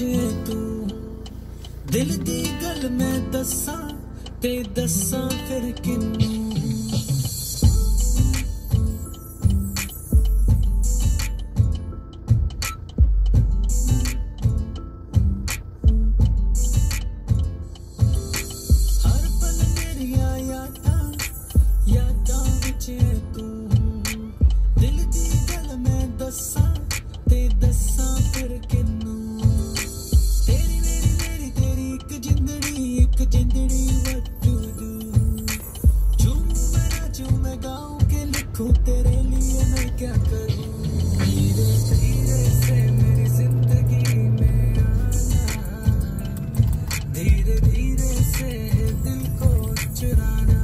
ਯਾਦਾਂ ਵਿੱਚ ਏ ਤੂੰ ਦਿਲ ਦੀ ਗੱਲ ਮੈਂ ਦੱਸਾਂ ਤੇ ਦੱਸਾਂ ਫਿਰ ਕਿਨੂੰ तेरे लिए मैं क्या करूँ? धीरे धीरे से मेरी ज़िंदगी में आना। धीरे धीरे से दिल को चुराना।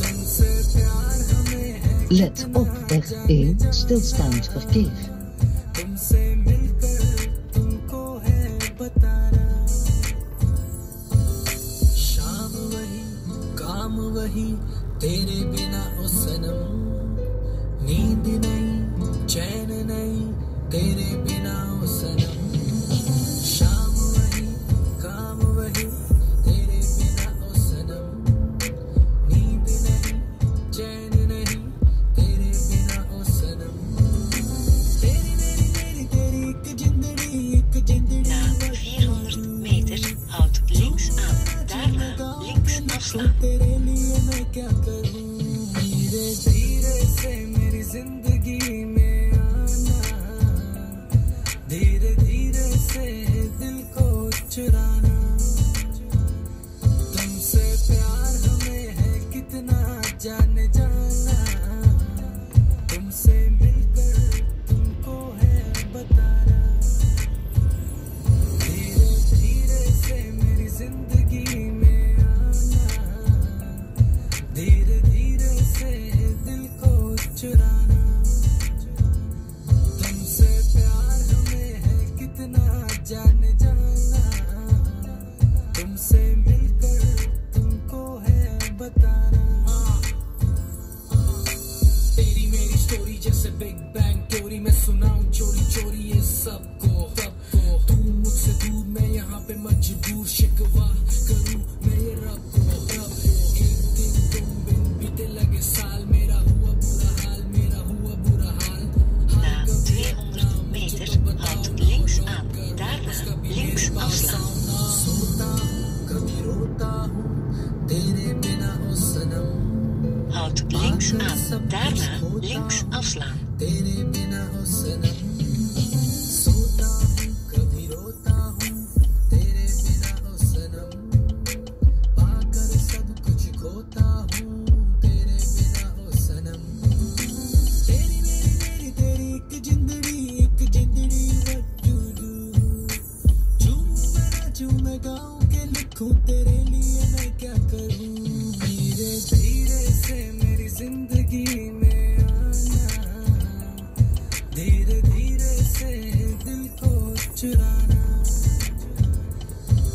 तुमसे प्यार हमें है Let op weg 1 stilstaand verkeer. तुमसे मिलकर तुमको है बताना। शाम वही काम वही तेरे बिना सनम। नींद नहीं चैन नहीं तेरे बिना सनम। शाम वही काम वही तेरे बिना सनम। नींद नहीं चैन नहीं तेरे बिना सनम। तेरी मेरी मेरी तेरी एक जिंदड़ी एक जिंदड़ी Na 400 meter houd links aan. Daarna links afslaan. तेरे लिए मैं क्या करूँ? ज़िंदगी मजबूर शिकवा करूँ मैं ये रब को रब एक दिन तुम बिन बीते लगे साल मेरा हुआ बुरा हाल मेरा हुआ बुरा हाल Na 200 meter houd links aan. Daarna links afslaan. सोता कभी रोता हूँ तेरे बिना ओ सनम Houd links aan. Daarna links afslaan. तेरे बिना ओ सनम लिए मैं क्या करूँ? धीरे धीरे से मेरी ज़िंदगी में आना। धीरे धीरे से दिल को चुराना।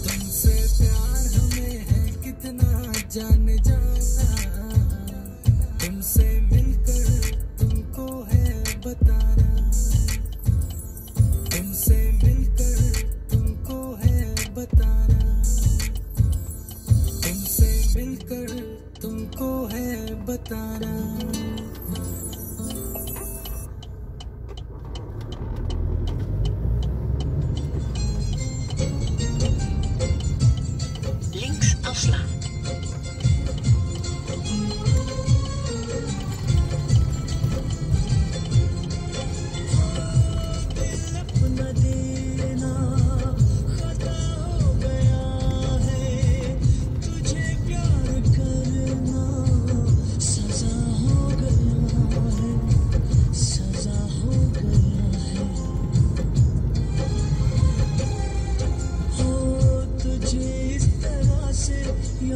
तुमसे प्यार हमें है कितना जाने जाना। तुमसे मिलकर तुमको है बताना।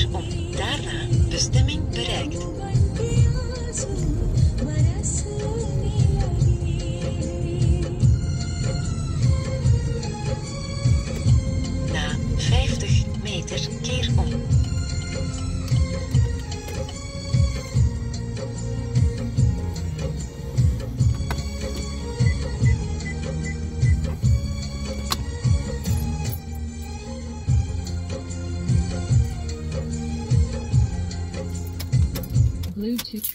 Luister op Daarna Bestemming bereikt. тысяч.